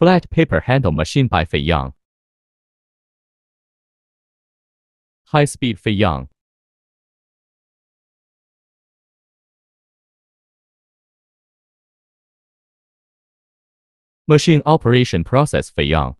Flat paper handle machine by Fei Yang. High speed Fei Yang. Machine operation process Fei Yang.